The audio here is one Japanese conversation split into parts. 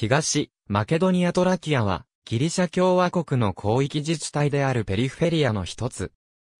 東、マケドニアトラキアは、ギリシャ共和国の広域自治体であるペリフェリアの一つ。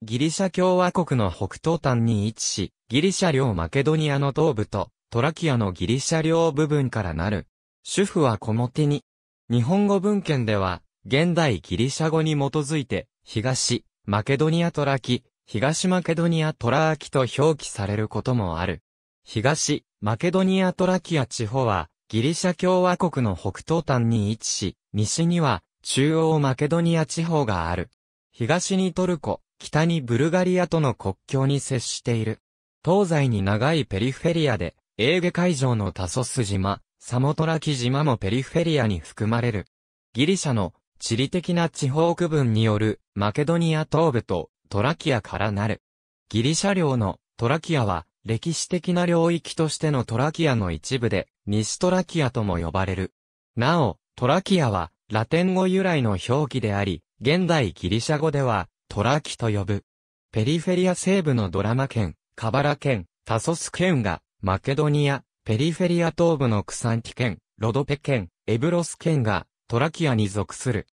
ギリシャ共和国の北東端に位置し、ギリシャ領マケドニアの東部と、トラキアのギリシャ領部分からなる。主婦はコモテニ。日本語文献では、現代ギリシャ語に基づいて、東、マケドニアトラキ、東マケドニアトラーキと表記されることもある。東、マケドニアトラキア地方は、ギリシャ共和国の北東端に位置し、西には、中央マケドニア地方がある。東にトルコ、北にブルガリアとの国境に接している。東西に長いペリフェリアで、エーゲ海上のタソス島、サモトラキ島もペリフェリアに含まれる。ギリシャの地理的な地方区分によるマケドニア東部とトラキアからなる。ギリシャ領のトラキアは歴史的な領域としてのトラキアの一部で西トラキアとも呼ばれる。なお、トラキアはラテン語由来の表記であり、現代ギリシャ語ではトラキと呼ぶ。ペリフェリア西部のドラマ県、カバラ県、タソス県がマケドニア、ペリフェリア東部のクサンティ県、ロドペ県、エブロス県がトラキアに属する。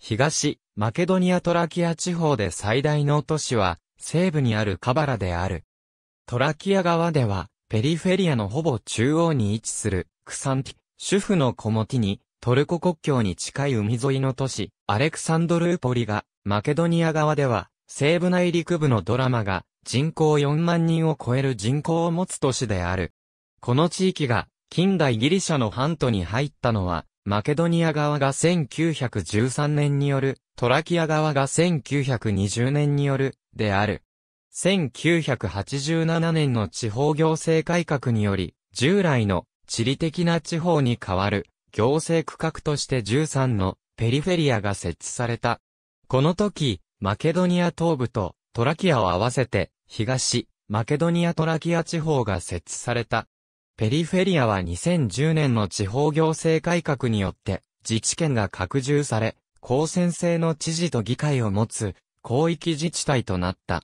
東、マケドニアトラキア地方で最大の都市は、西部にあるカバラである。トラキア側では、ペリフェリアのほぼ中央に位置する、クサンティ、主婦のコモティに、トルコ国境に近い海沿いの都市、アレクサンドルーポリが、マケドニア側では、西部内陸部のドラマが、人口4万人を超える人口を持つ都市である。この地域が、近代ギリシャの半島に入ったのは、マケドニア側が1913年による、トラキア側が1920年による、である。1987年の地方行政改革により、従来の地理的な地方に代わる行政区画として13のペリフェリアが設置された。この時、マケドニア東部とトラキアを合わせて東、マケドニアトラキア地方が設置された。ペリフェリアは2010年の地方行政改革によって自治権が拡充され、公選制の知事と議会を持つ広域自治体となった。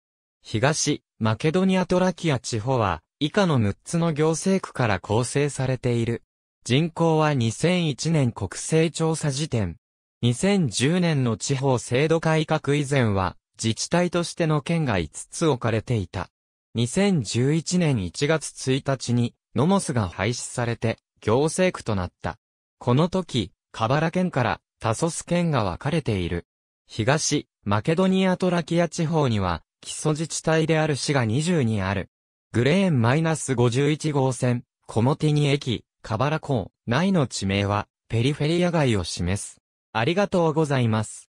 東、マケドニアトラキア地方は以下の6つの行政区から構成されている。人口は2001年国勢調査時点。2010年の地方制度改革以前は自治体としての県が5つ置かれていた。2011年1月1日にノモスが廃止されて、行政区となった。この時、カバラ県からタソス県が分かれている。東、マケドニアトラキア地方には、基礎自治体である市が20にある。グレーン -51 号線、コモティニ駅、カバラ港内の地名は、ペリフェリア街を示す。ありがとうございます。